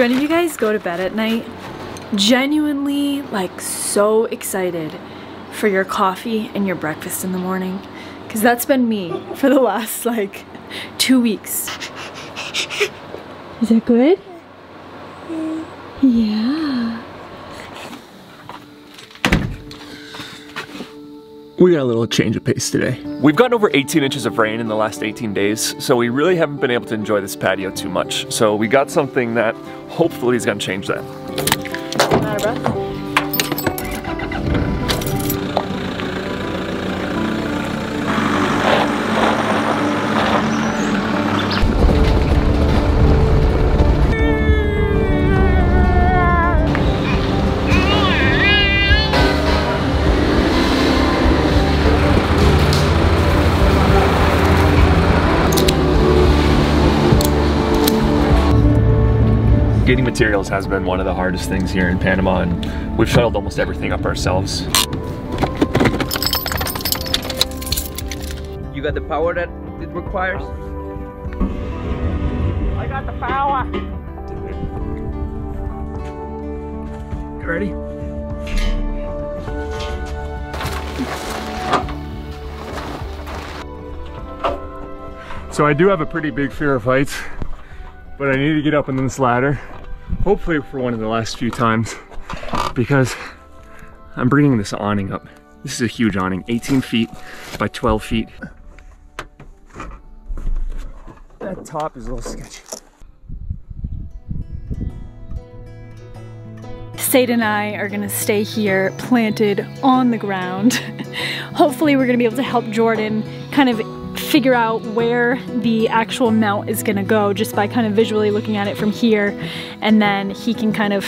Do any of you guys go to bed at night genuinely like so excited for your coffee and your breakfast in the morning? Because that's been me for the last like two weeks. Is that good? Yeah. We got a little change of pace today. We've gotten over 18 inches of rain in the last 18 days, so we really haven't been able to enjoy this patio too much. So we got something that hopefully is gonna change that. Getting materials has been one of the hardest things here in Panama, and we've shuttled almost everything up ourselves. You got the power that it requires? I got the power. You ready? So I do have a pretty big fear of heights, but I need to get up on this ladder, hopefully for one of the last few times, because I'm bringing this awning up. This is a huge awning, 18 feet by 12 feet. That top is a little sketchy. Sadie and I are gonna stay here planted on the ground. Hopefully we're gonna be able to help Jordan kind of figure out where the actual mount is gonna go just by kind of visually looking at it from here and then he can kind of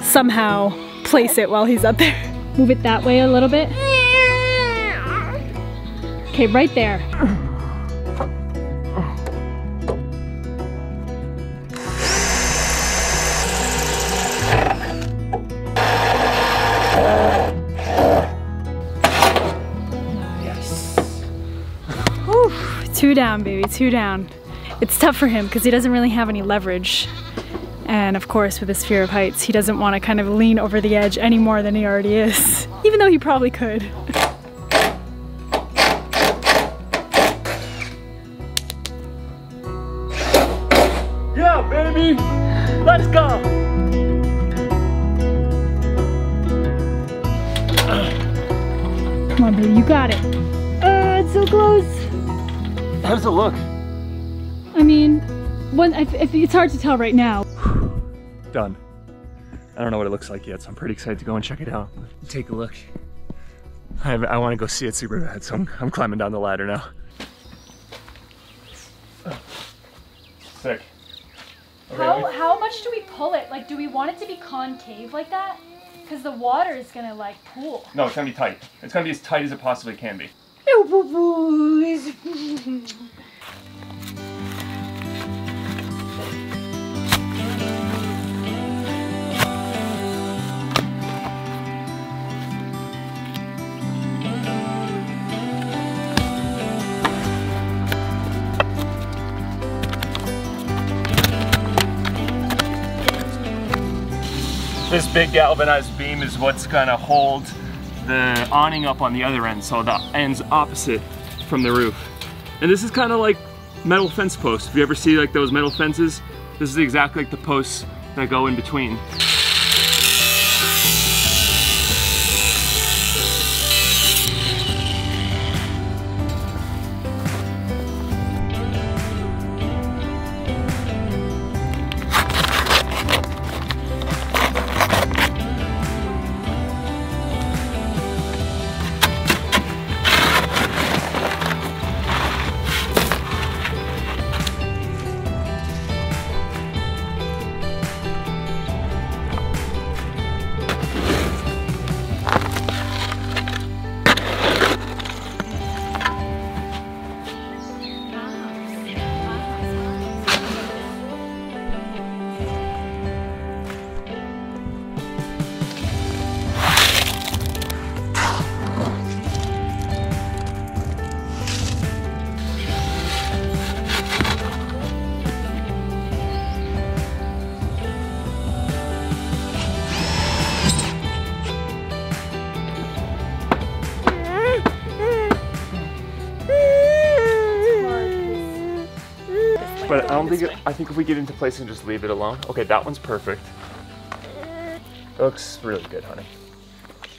somehow place it while he's up there. Move it that way a little bit. Okay, right there. Two down, baby, two down. It's tough for him because he doesn't really have any leverage. And of course, with his fear of heights, he doesn't want to kind of lean over the edge any more than he already is, even though he probably could. How does it look? I mean, one, if, if it's hard to tell right now. Done. I don't know what it looks like yet, so I'm pretty excited to go and check it out. Take a look. I, I want to go see it super bad, so I'm, I'm climbing down the ladder now. Sick. How, how much do we pull it? Like, do we want it to be concave like that? Because the water is gonna like pool. No, it's gonna be tight. It's gonna be as tight as it possibly can be. This big galvanized beam is what's gonna hold the awning up on the other end, so the end's opposite from the roof. And this is kind of like metal fence posts. If you ever see like those metal fences, this is exactly like the posts that go in between. Don't think, it, I think if we get into place and just leave it alone. Okay, that one's perfect. Looks really good, honey.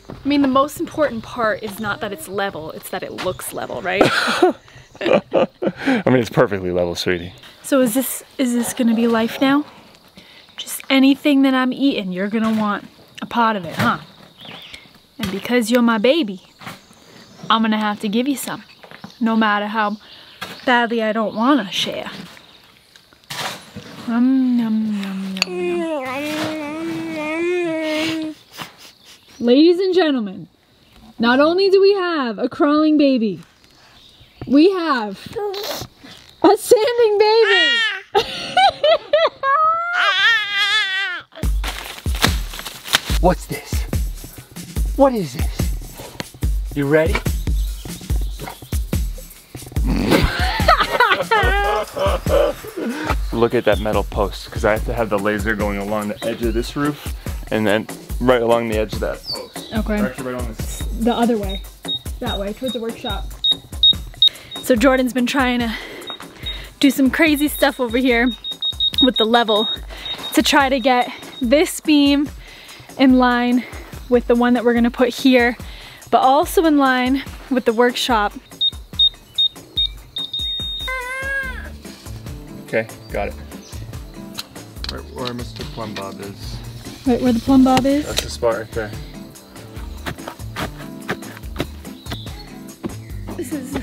I mean, the most important part is not that it's level, it's that it looks level, right? I mean, it's perfectly level, sweetie. so is this is this gonna be life now? Just anything that I'm eating, you're gonna want a part of it, huh? And because you're my baby, I'm gonna have to give you some, no matter how badly I don't wanna share. Ladies and gentlemen, not only do we have a crawling baby, we have a standing baby. What's this? What is this? You ready? Look at that metal post, because I have to have the laser going along the edge of this roof, and then right along the edge of that post. Okay. Right on this. The other way. That way, towards the workshop. So Jordan's been trying to do some crazy stuff over here with the level to try to get this beam in line with the one that we're gonna put here, but also in line with the workshop. Okay, got it. Right where Mr. Plumb Bob is. Right where the plumb bob is. That's the spot right there. This is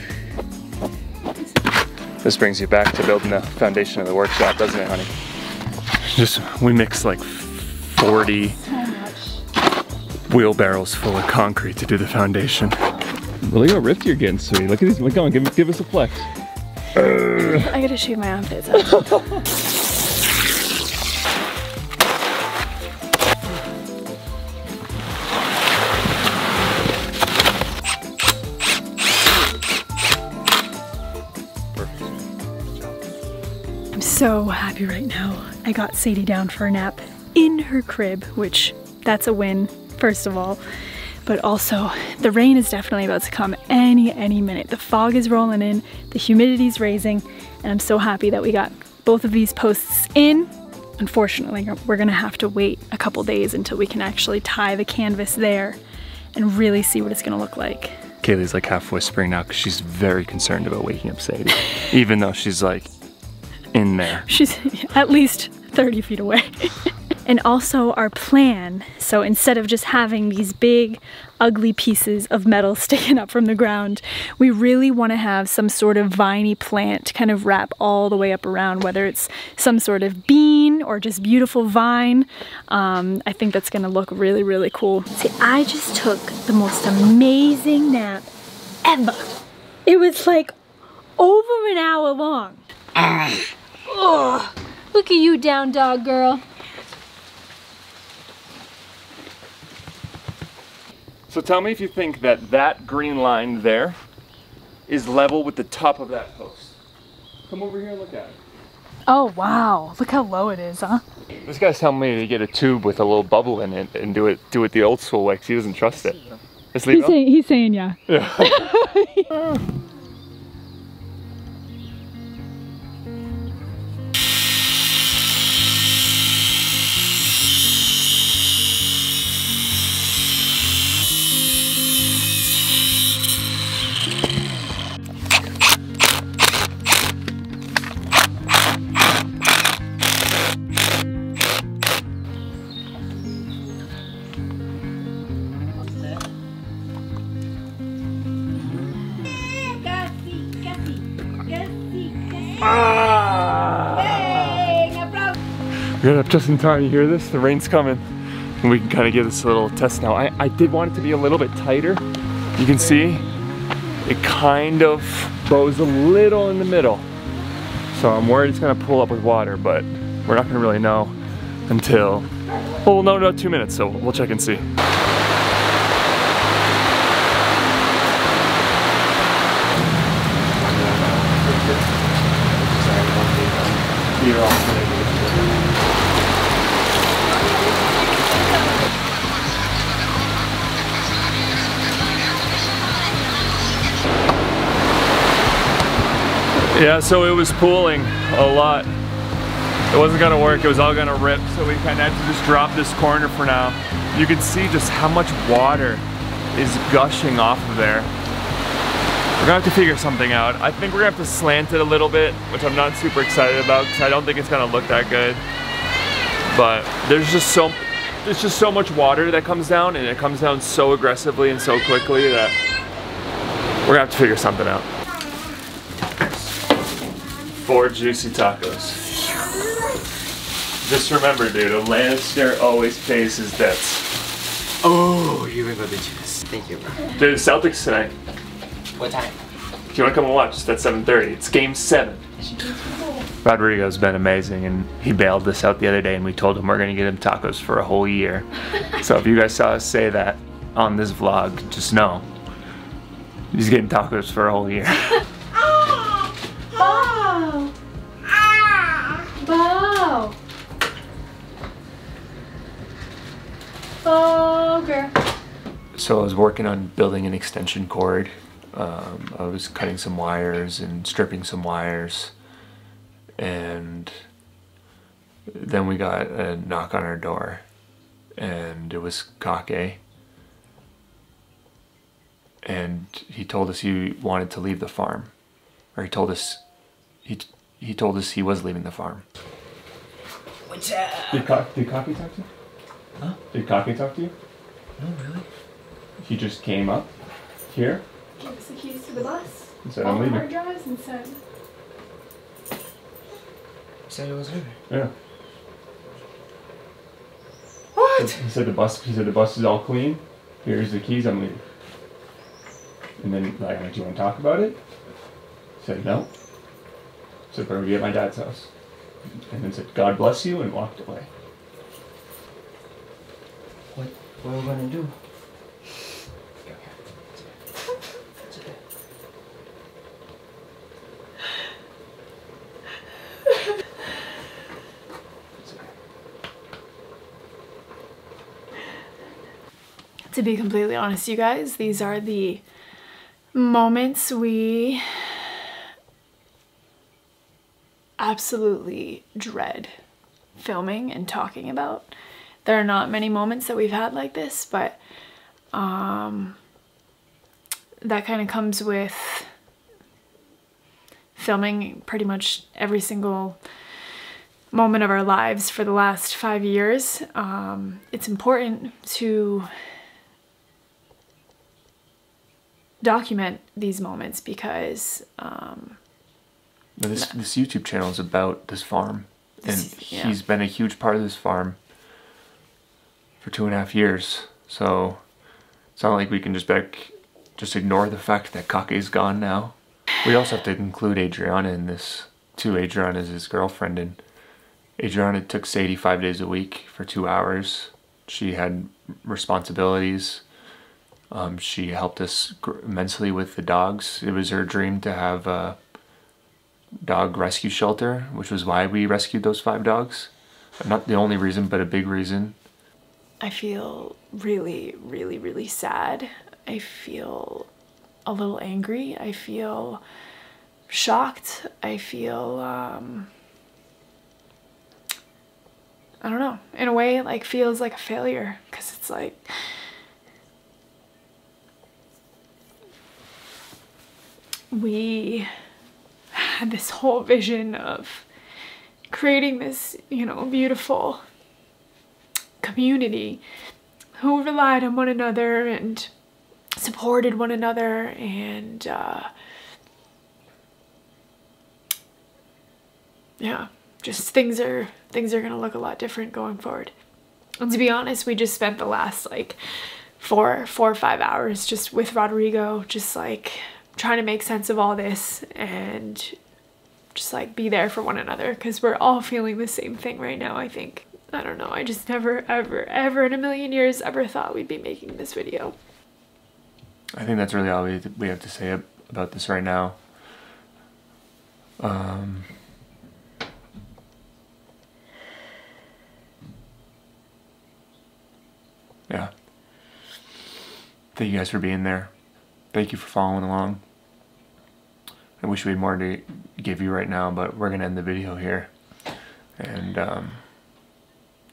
This brings you back to building the foundation of the workshop, doesn't it, honey? Just, we mixed like 40 so wheelbarrows full of concrete to do the foundation. Look how ripped you're getting, sweetie. Look at these. Look on, give, give us a flex. I gotta shoot my armpits out. I'm so happy right now. I got Sadie down for a nap in her crib, which that's a win, first of all. But also, the rain is definitely about to come any, any minute. The fog is rolling in, the humidity's raising, and I'm so happy that we got both of these posts in. Unfortunately, we're gonna have to wait a couple days until we can actually tie the canvas there and really see what it's gonna look like. Kaylee's like half whispering now because she's very concerned about waking up Sadie, even though she's like in there. She's at least 30 feet away. and also our plan, so instead of just having these big, ugly pieces of metal sticking up from the ground, we really want to have some sort of viney plant to kind of wrap all the way up around, whether it's some sort of bean or just beautiful vine. Um, I think that's going to look really, really cool. See, I just took the most amazing nap ever. It was like over an hour long. Oh, look at you, down dog girl. So tell me if you think that that green line there is level with the top of that post. Come over here and look at it. Oh wow, look how low it is, huh? This guy's telling me to get a tube with a little bubble in it and do it do it the old school way 'cause he doesn't trust it. He's saying, he's saying yeah. We got up just in time. You hear this? The rain's coming. And we can kind of give this a little test now. I, I did want it to be a little bit tighter. You can see it kind of bows a little in the middle. So I'm worried it's gonna pull up with water, but we're not gonna really know until, well, we'll know in about two minutes, so we'll check and see. Yeah, so it was pooling a lot it wasn't gonna work, it was all gonna rip, so we kinda had to just drop this corner for now. You can see just how much water is gushing off of there. We're gonna have to figure something out. I think we're gonna have to slant it a little bit, which I'm not super excited about because I don't think it's gonna look that good. But there's just so there's just so much water that comes down and it comes down so aggressively and so quickly that we're gonna have to figure something out. Four juicy tacos. Just remember, dude, a Lannister always pays his debts. Oh, you remember the juice. Thank you, bro. Dude, Celtics tonight. What time? If you want to come and watch, it's at 7.30. It's game seven. Rodrigo's been amazing and he bailed this out the other day and we told him we're going to get him tacos for a whole year. so if you guys saw us say that on this vlog, just know he's getting tacos for a whole year. So I was working on building an extension cord. Um, I was cutting some wires and stripping some wires. And then we got a knock on our door. And it was Kake. And he told us he wanted to leave the farm. Or he told us he, he told us he was leaving the farm. What's up? Did, Ka- did Kake talk to you? Huh? Did Kake talk to you? No, really? He just came up here Give us the keys to the bus. and said, I'm leaving. hard drives and said, Said it was leaving. Yeah. What? He said the bus. He said the bus is all clean. Here's the keys. I'm leaving. And then like, I'm do you want to talk about it? He said no. Said we're gonna be at my dad's house. And then said God bless you and walked away. What? We gonna do? To be completely honest, you guys, these are the moments we absolutely dread filming and talking about. There are not many moments that we've had like this, but um, that kind of comes with filming pretty much every single moment of our lives for the last five years. Um, it's important to document these moments because um, this this YouTube channel is about this farm, and yeah. he's been a huge part of this farm for two and a half years. So it's not like we can just back, just ignore the fact that Kake's gone now. We also have to include Adriana in this too. Adriana is his girlfriend, and Adriana took Sadie five days a week for two hours. She had responsibilities. Um, she helped us immensely with the dogs. It was her dream to have a dog rescue shelter, which was why we rescued those five dogs. Not the only reason, but a big reason. I feel really, really, really sad. I feel a little angry. I feel shocked. I feel, um, I don't know, in a way, it, like feels like a failure because it's like, we had this whole vision of creating this, you know, beautiful community who relied on one another and supported one another and uh, yeah just things are things are gonna look a lot different going forward. And to be honest we just spent the last like four four or five hours just with rodrigo just like trying to make sense of all this and just like be there for one another because we're all feeling the same thing right now i think i don't know i just never ever ever in a million years ever thought we'd be making this video I think that's really all we we have to say about this right now. Um, yeah. Thank you guys for being there. Thank you for following along. I wish we had more to give you right now, but we're gonna end the video here. And um,